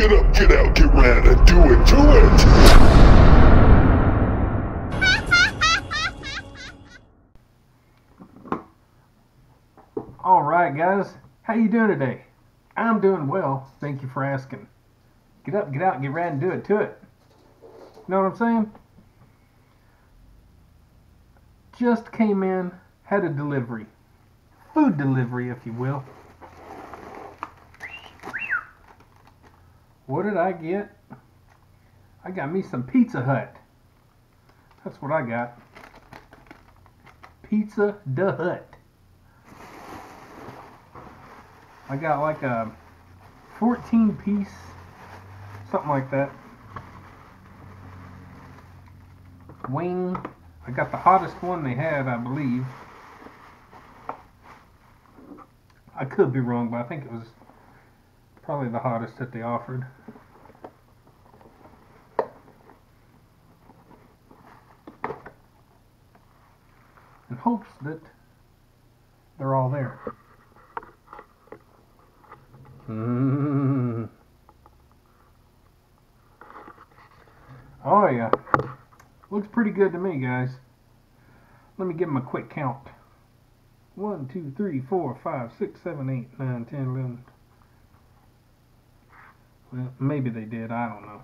Get up, get out, get ran, and do it, do it! All right, guys. How you doing today? I'm doing well. Thank you for asking. Get up, get out, get right and do it to it. Know what I'm saying? Just came in, had a delivery. Food delivery, if you will. What did I get? I got me some Pizza Hut. That's what I got. Pizza the Hut. I got like a 14 piece, something like that. Wing. I got the hottest one they had, I believe. I could be wrong, but I think it was probably the hottest that they offered. In hopes that they're all there. Mm. Oh yeah. Looks pretty good to me, guys. Let me give them a quick count. 1, 2, 3, 4, 5, 6, 7, 8, 9, 10, 11. Well, maybe they did. I don't know.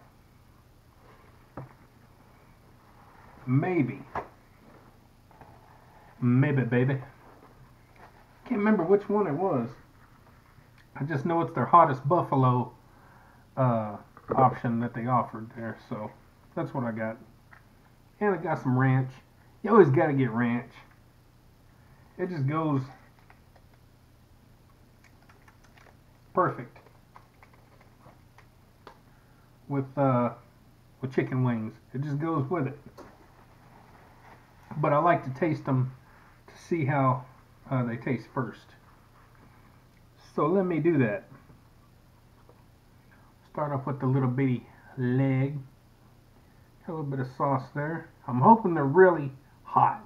Maybe. Maybe, baby. Can't remember which one it was. I just know it's their hottest buffalo uh, option that they offered there, so that's what I got. And I got some ranch. You always got to get ranch. It just goes perfect with uh, with chicken wings. It just goes with it. But I like to taste them see how uh, they taste first. So let me do that. Start off with the little bitty leg. A little bit of sauce there. I'm hoping they're really hot.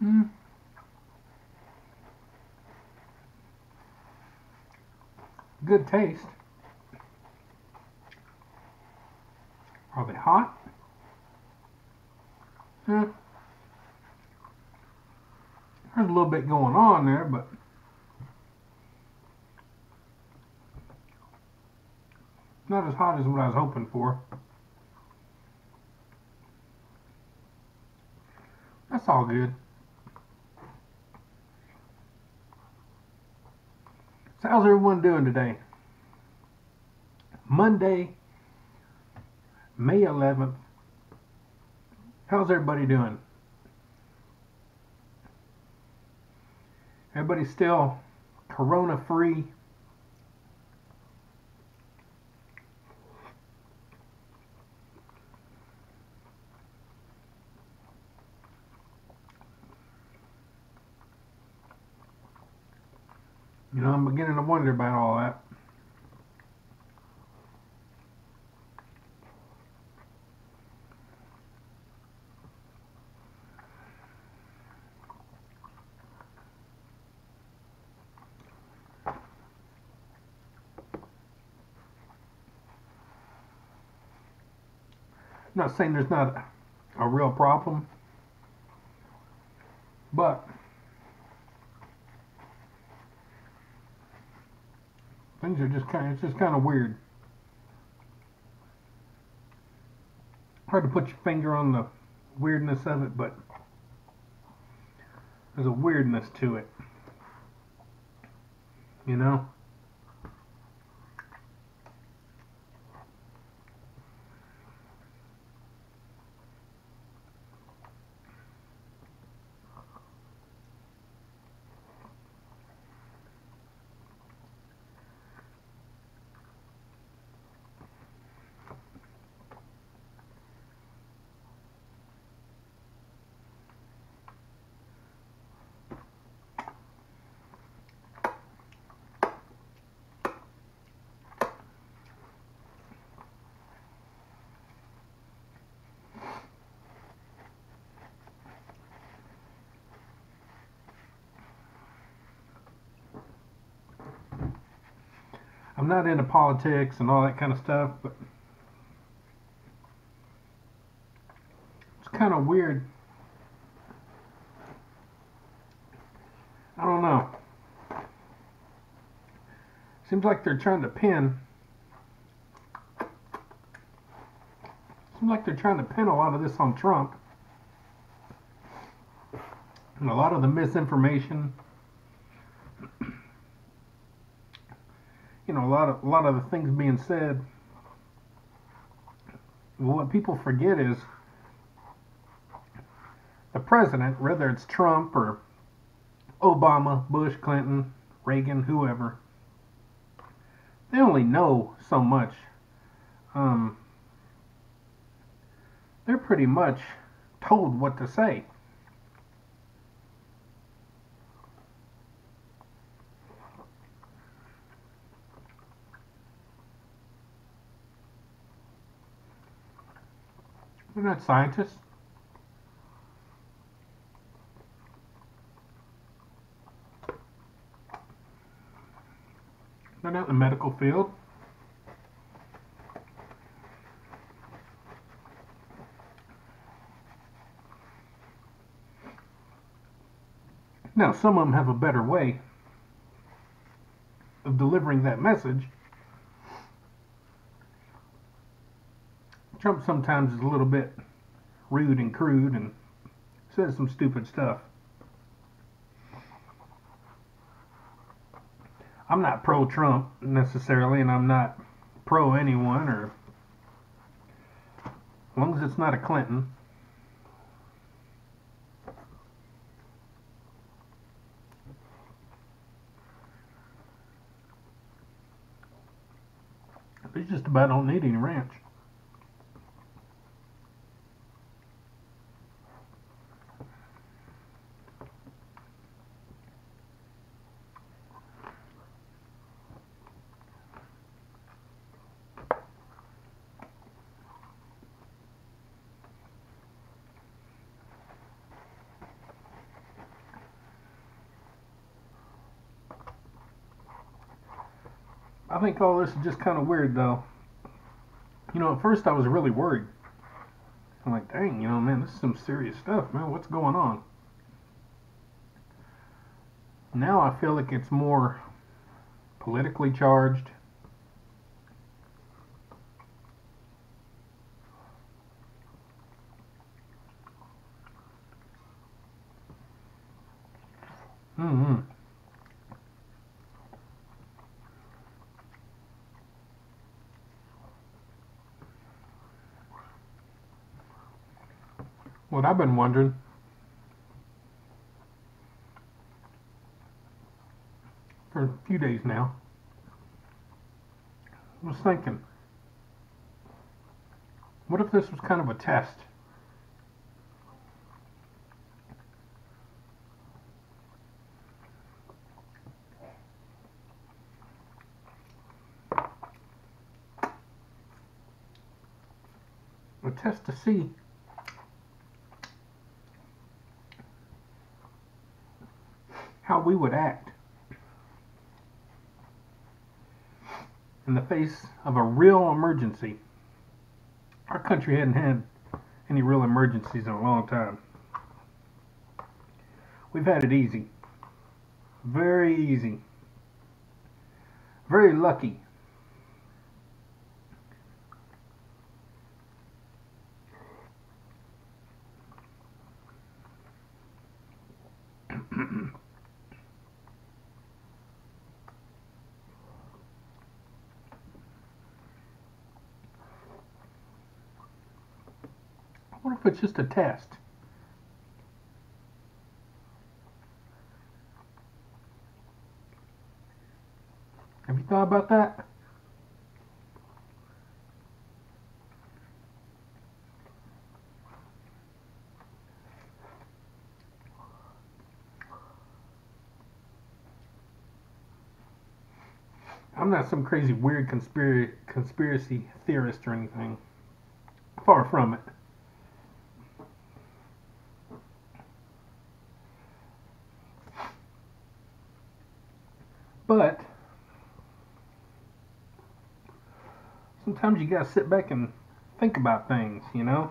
Hmm. Good taste. Probably hot? Hmm. There's a little bit going on there, but not as hot as what I was hoping for. That's all good. So how's everyone doing today? Monday, May 11th. How's everybody doing? Everybody still corona free? I'm beginning to wonder about all that. I'm not saying there's not a, a real problem, but things are just kind of, it's just kind of weird. Hard to put your finger on the weirdness of it, but there's a weirdness to it. You know? I'm not into politics and all that kind of stuff, but it's kind of weird. I don't know. Seems like they're trying to pin. Seems like they're trying to pin a lot of this on Trump. And a lot of the misinformation. You know, a lot of a lot of the things being said. What people forget is the president, whether it's Trump or Obama, Bush, Clinton, Reagan, whoever, they only know so much. Um, they're pretty much told what to say. They're not scientists. They're not in the medical field. Now, some of them have a better way of delivering that message. Trump sometimes is a little bit rude and crude and says some stupid stuff. I'm not pro Trump necessarily, and I'm not pro anyone, or as long as it's not a Clinton. They just about don't need any ranch. I think all this is just kind of weird, though. You know, at first I was really worried. I'm like, dang, you know, man, this is some serious stuff, man. What's going on? Now I feel like it's more politically charged. What I've been wondering for a few days now, I was thinking, what if this was kind of a test? A test to see how we would act in the face of a real emergency. Our country hadn't had any real emergencies in a long time. We've had it easy. Very easy. Very lucky. What if it's just a test? Have you thought about that? I'm not some crazy weird conspiracy conspiracy theorist or anything. Far from it. But sometimes you gotta sit back and think about things, you know?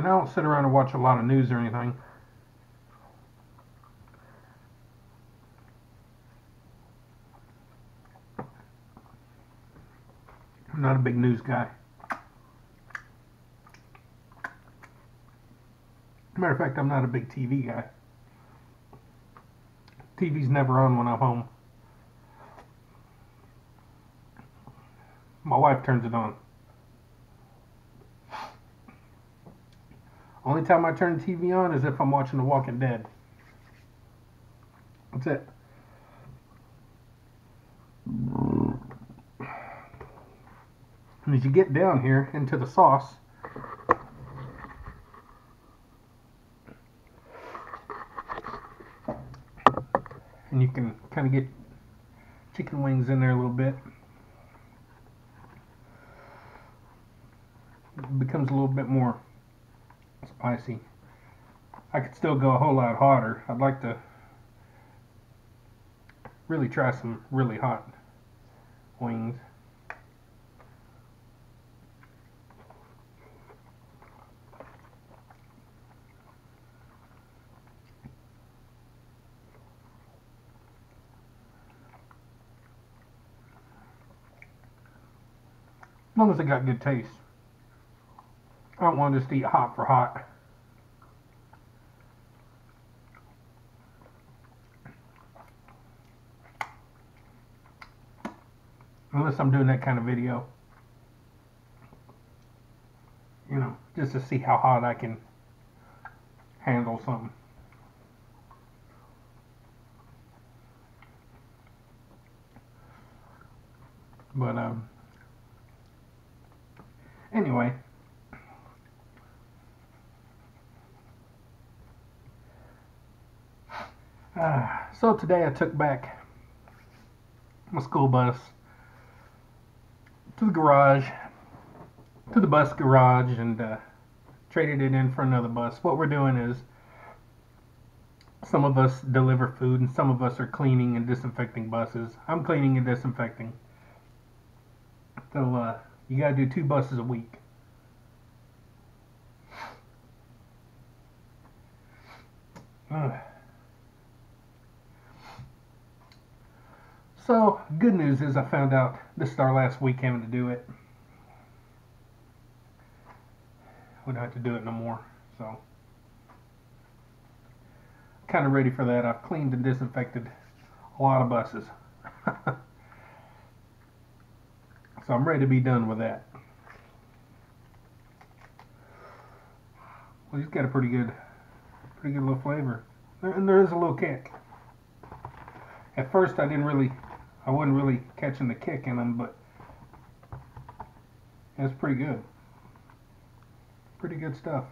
And I don't sit around and watch a lot of news or anything. I'm not a big news guy. Matter of fact, I'm not a big TV guy. TV's never on when I'm home. My wife turns it on. Only time I turn the TV on is if I'm watching The Walking Dead. That's it. And as you get down here into the sauce, and you can kind of get chicken wings in there a little bit. It becomes a little bit more spicy. I could still go a whole lot hotter. I'd like to really try some really hot wings. As long as they got good taste. I don't want to just eat hot for hot. Unless I'm doing that kind of video. You know, just to see how hot I can handle something. But, um, anyway. So today I took back my school bus to the garage, to the bus garage, and uh, traded it in for another bus. What we're doing is some of us deliver food and some of us are cleaning and disinfecting buses. I'm cleaning and disinfecting. So uh, you got to do two buses a week. Ugh. So, good news is I found out this is our last week having to do it. We don't have to do it no more. So, kind of ready for that. I've cleaned and disinfected a lot of buses. so, I'm ready to be done with that. Well, he's got a pretty good, pretty good little flavor. And there is a little kick. At first, I didn't really I wasn't really catching the kick in them, but that's pretty good. Pretty good stuff.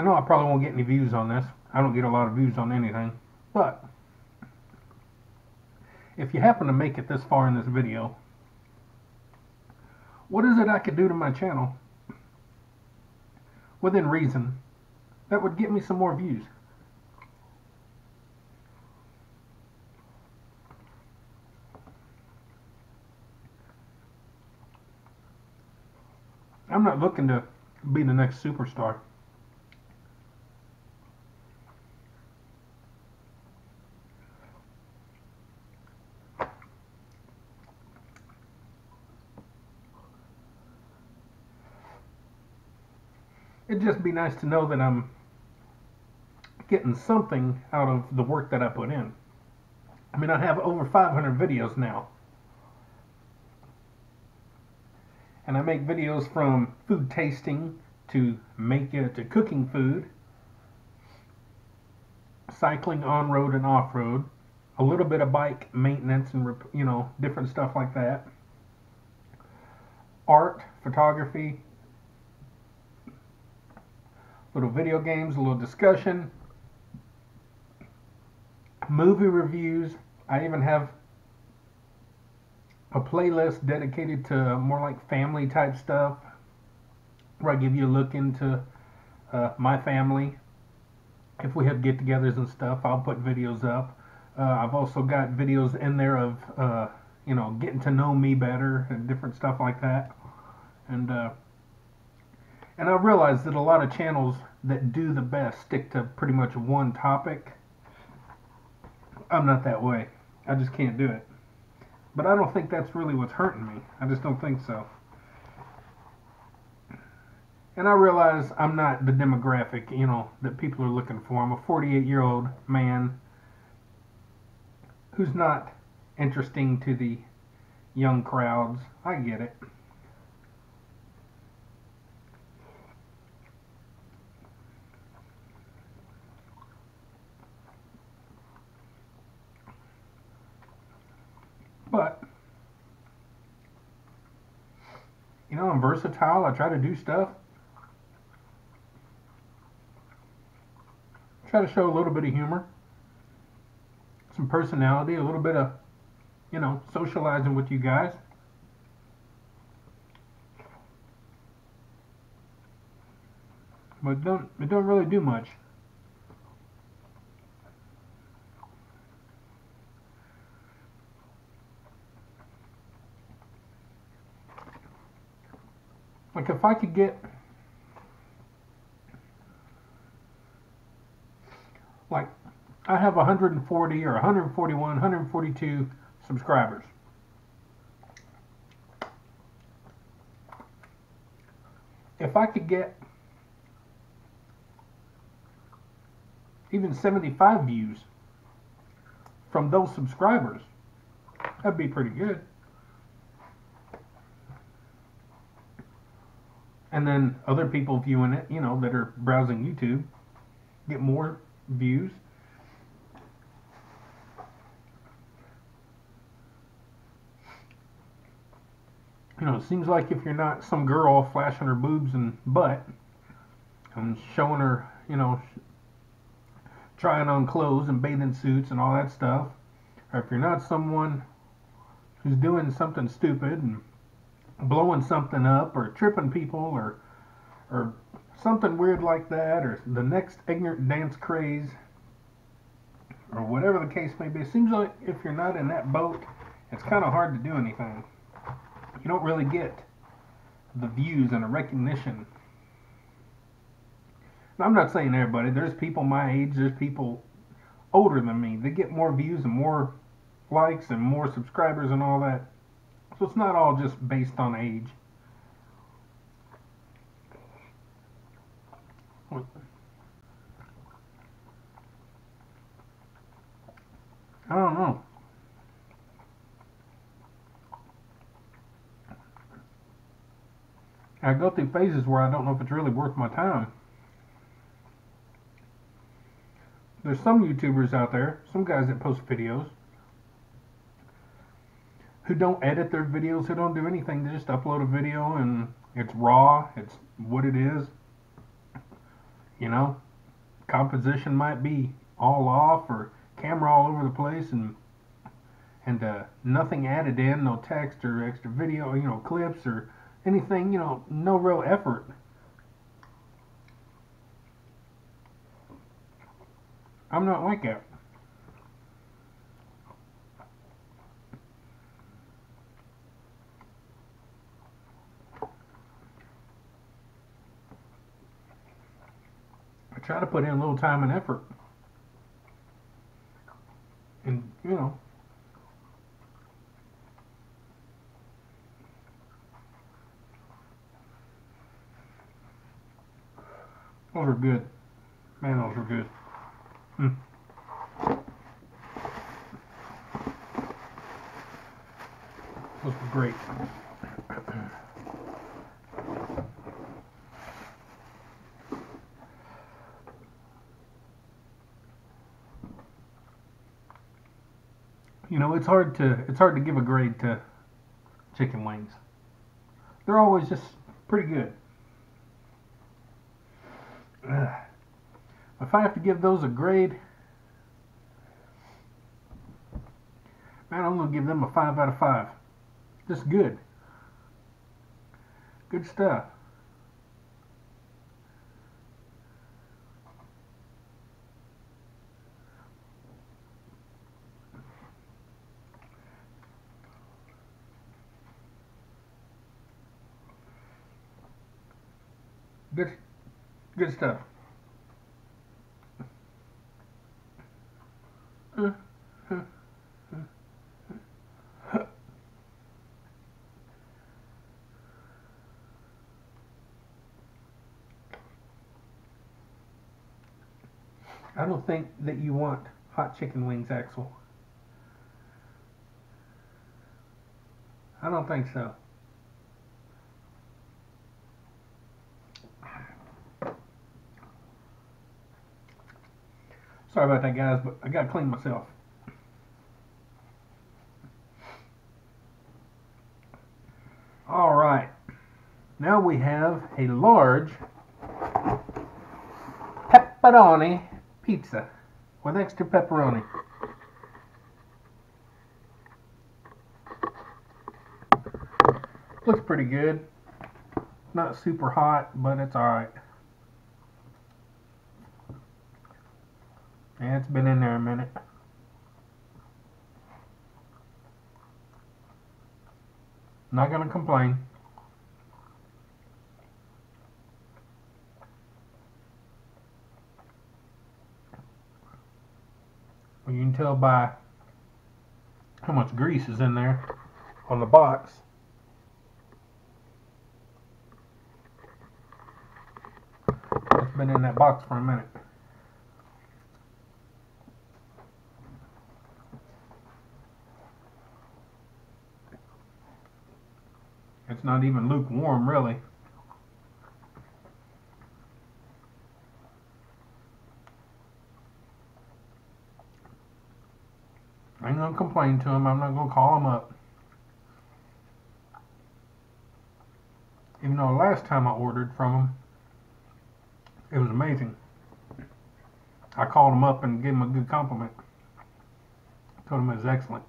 I know I probably won't get any views on this. I don't get a lot of views on anything. But if you happen to make it this far in this video, what is it I could do to my channel within reason that would get me some more views? I'm not looking to be the next superstar. It'd just be nice to know that I'm getting something out of the work that I put in. I mean, I have over 500 videos now. And I make videos from food tasting to make it to cooking food, cycling on road and off road, a little bit of bike maintenance and you know different stuff like that. Art, photography, little video games, a little discussion, movie reviews. I even have a playlist dedicated to more like family type stuff where I give you a look into uh, my family. If we have get togethers and stuff, I'll put videos up. Uh, I've also got videos in there of, uh, you know, getting to know me better and different stuff like that. And, uh, and I realize that a lot of channels that do the best stick to pretty much one topic. I'm not that way. I just can't do it. But I don't think that's really what's hurting me. I just don't think so. And I realize I'm not the demographic, you know, that people are looking for. I'm a 48 year old man who's not interesting to the young crowds. I get it. But, you know, I'm versatile. I try to do stuff. Try to show a little bit of humor, some personality, a little bit of, you know, socializing with you guys. But don't it don't really do much. Like if I could get like I have 140 or 141, 142 subscribers. If I could get even 75 views from those subscribers, that'd be pretty good. And then other people viewing it, you know, that are browsing YouTube, get more views. You know, it seems like if you're not some girl flashing her boobs and butt and showing her, you know, trying on clothes and bathing suits and all that stuff, or if you're not someone who's doing something stupid and blowing something up or tripping people or or something weird like that or the next ignorant dance craze or whatever the case may be. It seems like if you're not in that boat, it's kind of hard to do anything. You don't really get the views and the recognition. I'm not saying everybody. There's people my age. There's people older than me. They get more views and more likes and more subscribers and all that. So it's not all just based on age. I don't know. I go through phases where I don't know if it's really worth my time. There's some YouTubers out there, some guys that post videos, who don't edit their videos, who don't do anything. They just upload a video and it's raw. It's what it is. You know, composition might be all off or camera all over the place and and uh, nothing added in, no text or extra video, you know, clips or anything, you know, no real effort. I'm not like that. Try to put in a little time and effort. And, you know, Those are good. Man, those are good. Mm. Those were great. You know, it's hard to it's hard to give a grade to chicken wings. They're always just pretty good. Ugh. If I have to give those a grade, man, I'm gonna give them a five out of five. Just good. Good stuff. Good, good stuff. I don't think that you want hot chicken wings, Axel. I don't think so. Sorry about that, guys, but I gotta clean myself. All right. Now we have a large pepperoni pizza with extra pepperoni. Looks pretty good. Not super hot, but it's alright. Yeah, it's been in there a minute. Not gonna complain. Well, you can tell by how much grease is in there on the box. It's been in that box for a minute. It's not even lukewarm, really. I ain't gonna complain to him. I'm not gonna call him up. Even though the last time I ordered from him, it was amazing. I called him up and gave him a good compliment. Told him it was excellent.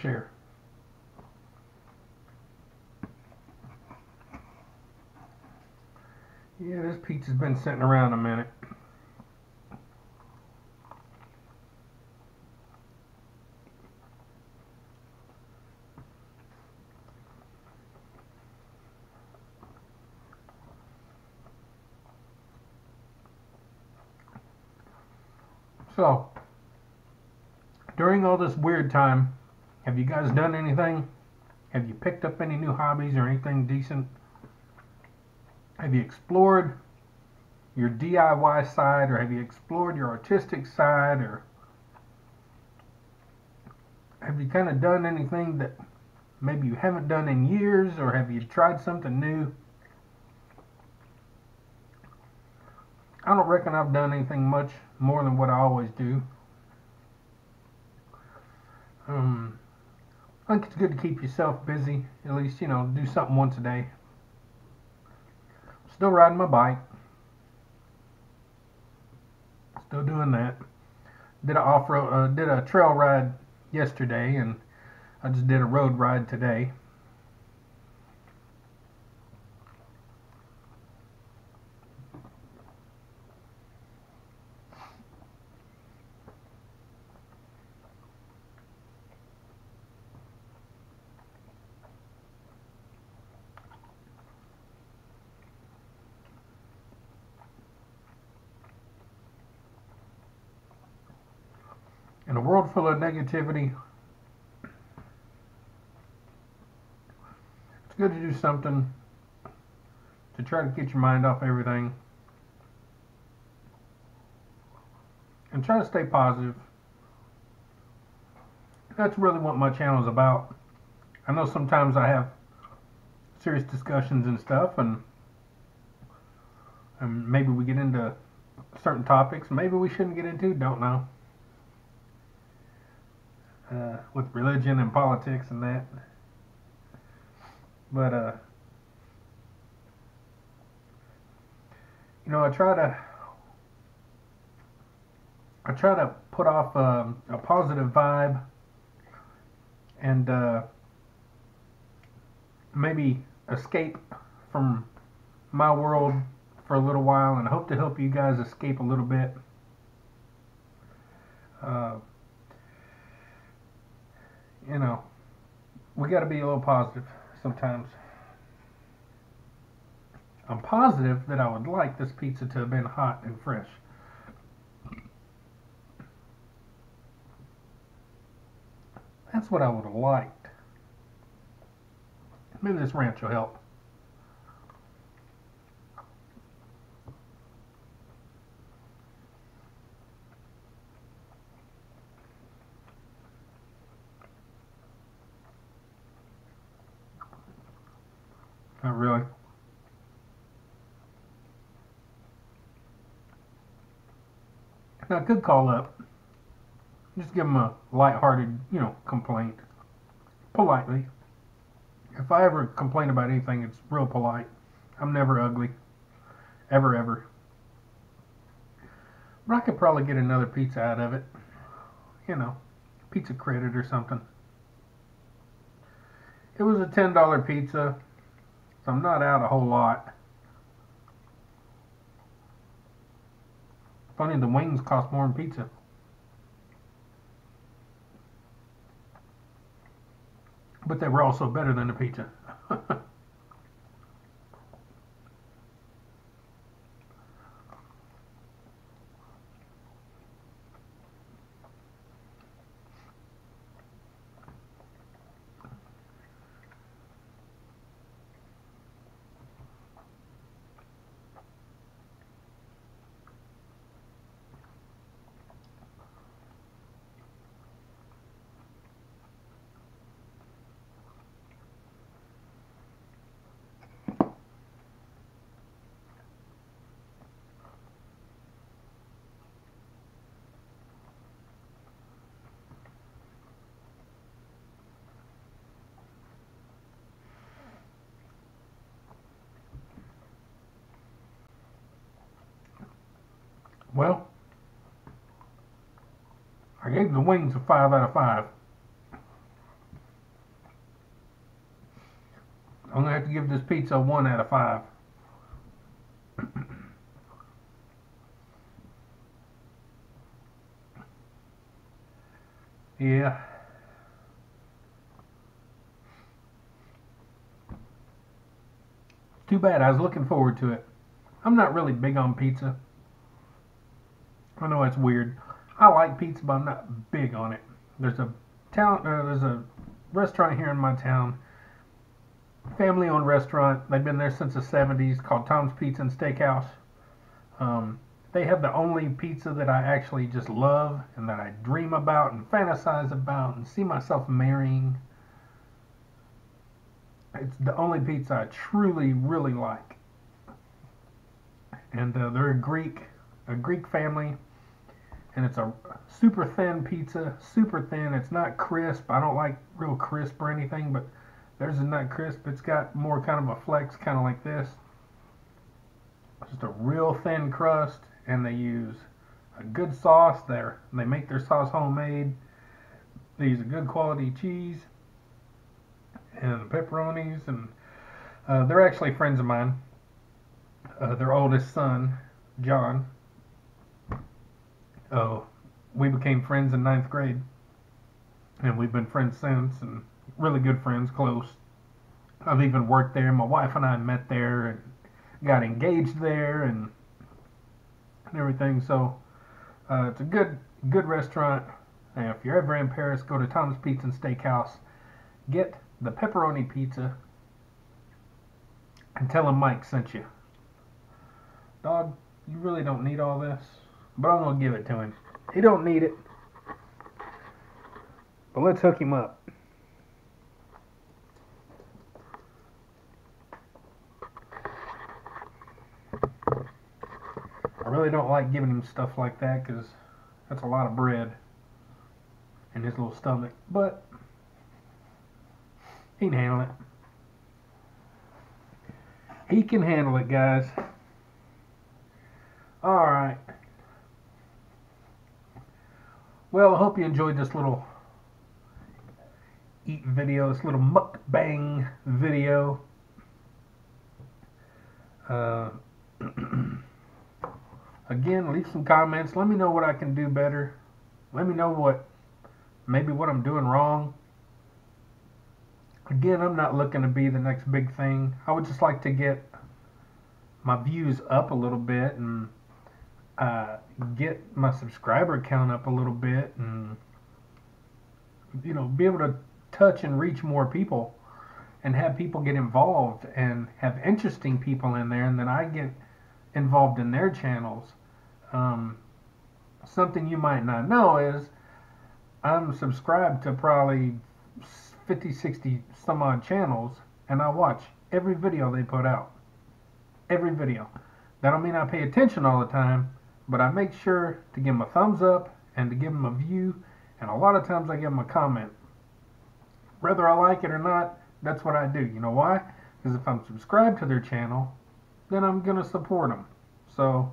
Share. Yeah, this pizza's been sitting around a minute. So, during all this weird time, have you guys done anything? Have you picked up any new hobbies or anything decent? Have you explored your DIY side or have you explored your artistic side or have you kind of done anything that maybe you haven't done in years or have you tried something new? I don't reckon I've done anything much more than what I always do. Um, I think it's good to keep yourself busy. At least, you know, do something once a day. Still riding my bike. Still doing that. Did a off road, uh, did a trail ride yesterday, and I just did a road ride today. In a world full of negativity, it's good to do something to try to get your mind off everything and try to stay positive. That's really what my channel is about. I know sometimes I have serious discussions and stuff, and, and maybe we get into certain topics. Maybe we shouldn't get into, don't know uh, with religion and politics and that. But uh, you know, I try to I try to put off um, a positive vibe and uh, maybe escape from my world for a little while and hope to help you guys escape a little bit. Uh, you know, we got to be a little positive sometimes. I'm positive that I would like this pizza to have been hot and fresh. That's what I would have liked. Maybe this ranch will help. Not really. Now, I could call up. Just give them a light-hearted, you know, complaint. Politely. If I ever complain about anything, it's real polite. I'm never ugly. Ever, ever. But I could probably get another pizza out of it. You know, pizza credit or something. It was a $10 pizza. So I'm not out a whole lot. Funny, the wings cost more than pizza. But they were also better than the pizza. Well, I gave the wings a 5 out of 5. I'm to have to give this pizza 1 out of 5. yeah. Too bad. I was looking forward to it. I'm not really big on pizza. I know it's weird. I like pizza, but I'm not big on it. There's a town, uh, there's a restaurant here in my town, family-owned restaurant. They've been there since the 70s, called Tom's Pizza and Steakhouse. Um, they have the only pizza that I actually just love and that I dream about and fantasize about and see myself marrying. It's the only pizza I truly, really like. And uh, they're a Greek, a Greek family and it's a super thin pizza, super thin. It's not crisp. I don't like real crisp or anything, but theirs is not crisp. It's got more kind of a flex, kind of like this. just a real thin crust, and they use a good sauce there. They make their sauce homemade. They use a good quality cheese and pepperonis, and uh, they're actually friends of mine. Uh, their oldest son, John. Oh, we became friends in ninth grade, and we've been friends since, and really good friends, close. I've even worked there. My wife and I met there and got engaged there, and everything. So uh, it's a good good restaurant. And if you're ever in Paris, go to Tom's Pizza and Steakhouse. Get the pepperoni pizza and tell him Mike sent you. Dog, you really don't need all this, but I'm gonna give it to him. He don't need it, but let's hook him up. I really don't like giving him stuff like that because that's a lot of bread in his little stomach, but he can handle it. He can handle it, guys. Alright. Well, I hope you enjoyed this little eat video, this little mukbang video. Uh, again, leave some comments. Let me know what I can do better. Let me know what, maybe what I'm doing wrong. Again, I'm not looking to be the next big thing. I would just like to get my views up a little bit and uh, get my subscriber count up a little bit and you know be able to touch and reach more people and have people get involved and have interesting people in there and then I get involved in their channels. Um, something you might not know is I'm subscribed to probably 50, 60 some odd channels and I watch every video they put out. Every video. That don't mean I pay attention all the time, but I make sure to give them a thumbs up and to give them a view, and a lot of times I give them a comment. Whether I like it or not, that's what I do. You know why? Because if I'm subscribed to their channel, then I'm going to support them. So,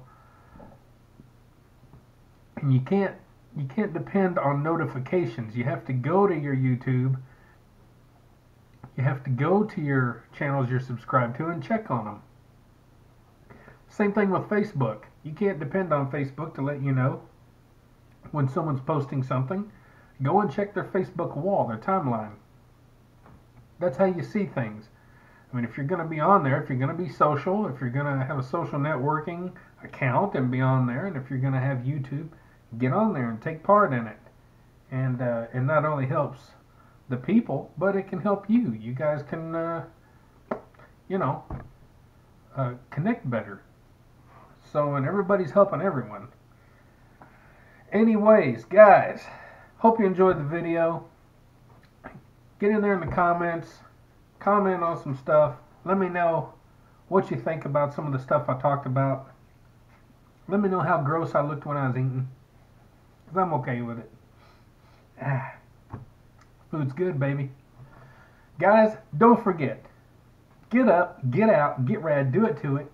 and you can't you can't depend on notifications. You have to go to your YouTube. You have to go to your channels you're subscribed to and check on them. Same thing with Facebook. You can't depend on Facebook to let you know when someone's posting something. Go and check their Facebook wall, their timeline. That's how you see things. I mean, if you're going to be on there, if you're going to be social, if you're going to have a social networking account and be on there, and if you're going to have YouTube, get on there and take part in it. And uh, it not only helps the people, but it can help you. You guys can, uh, you know, uh, connect better. So, and everybody's helping everyone. Anyways, guys, hope you enjoyed the video. Get in there in the comments, comment on some stuff. Let me know what you think about some of the stuff I talked about. Let me know how gross I looked when I was eating. Because I'm okay with it. Ah, food's good, baby. Guys, don't forget. Get up, get out, get rad, do it to it.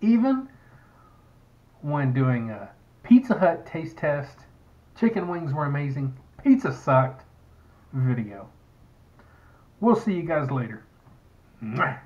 Even when doing a Pizza Hut taste test, chicken wings were amazing, pizza sucked video. We'll see you guys later. Mwah.